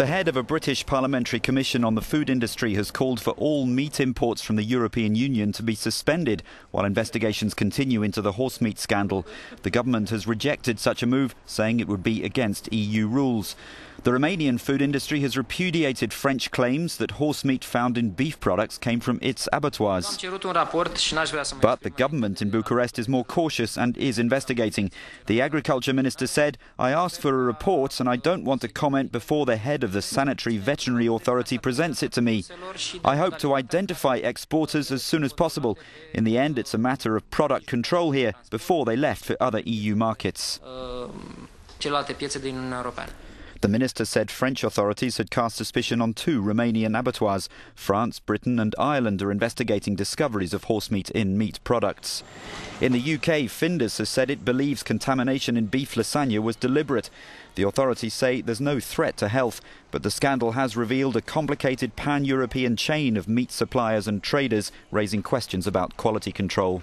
The head of a British parliamentary commission on the food industry has called for all meat imports from the European Union to be suspended while investigations continue into the horse meat scandal. The government has rejected such a move, saying it would be against EU rules. The Romanian food industry has repudiated French claims that horse meat found in beef products came from its abattoirs. But the government in Bucharest is more cautious and is investigating. The agriculture minister said, I asked for a report and I don't want to comment before the head of the Sanitary Veterinary Authority presents it to me. I hope to identify exporters as soon as possible. In the end, it's a matter of product control here before they left for other EU markets. The minister said French authorities had cast suspicion on two Romanian abattoirs. France, Britain, and Ireland are investigating discoveries of horse meat in meat products. In the UK, Findus has said it believes contamination in beef lasagna was deliberate. The authorities say there's no threat to health, but the scandal has revealed a complicated pan European chain of meat suppliers and traders, raising questions about quality control.